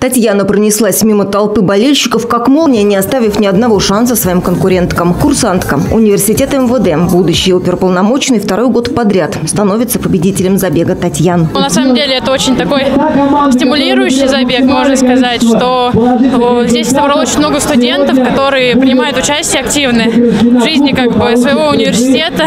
Татьяна пронеслась мимо толпы болельщиков, как молния, не оставив ни одного шанса своим конкуренткам. Курсантка университета МВД, будущий оперполномоченный второй год подряд, становится победителем забега Татьян. Ну, На самом деле это очень такой стимулирующий забег, можно сказать, что э, здесь собрало очень много студентов, которые принимают участие активно в жизни как бы своего университета,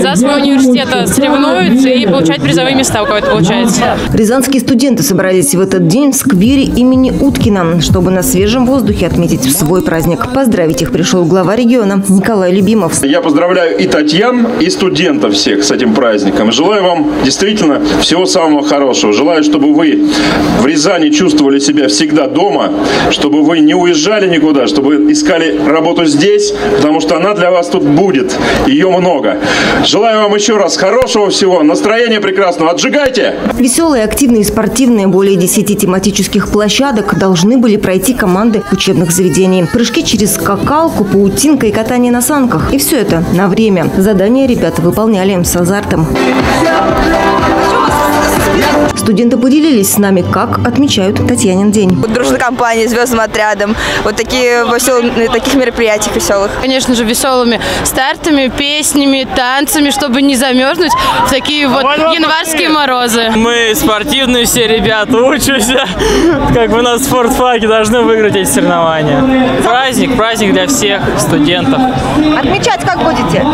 за свой университет соревнуются и получают призовые места, у кого это получается. Рязанские студенты собрались в этот день в сквере имени Уткина, чтобы на свежем воздухе отметить свой праздник. Поздравить их пришел глава региона Николай Любимов. Я поздравляю и Татьян, и студентов всех с этим праздником. Желаю вам действительно всего самого хорошего. Желаю, чтобы вы в Рязани чувствовали себя всегда дома, чтобы вы не уезжали никуда, чтобы искали работу здесь, потому что она для вас тут будет. Ее много. Желаю вам еще раз хорошего всего, настроения прекрасного. Отжигайте! Веселые, активные спортивные более 10 тематических площадок должны были пройти команды учебных заведений. Прыжки через скакалку, паутинка и катание на санках. И все это на время. Задания ребята выполняли с азартом. Студенты поделились с нами, как отмечают Татьянин день. дружной компанией, звездным отрядом. Вот такие веселые, таких мероприятиях веселых. Конечно же, веселыми стартами, песнями, танцами, чтобы не замерзнуть в такие вот январские морозы. Мы спортивные все ребята, учимся. Как бы у нас в спортфаке должны выиграть эти соревнования. Праздник, праздник для всех студентов. Отмечать как будете?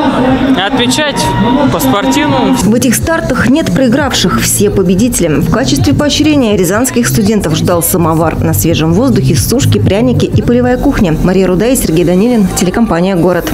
Отмечать по-спортивному. В этих стартах нет проигравших, все победители. В качестве поощрения рязанских студентов ждал самовар на свежем воздухе, сушки, пряники и полевая кухня. Мария Руда и Сергей Данилин, телекомпания «Город».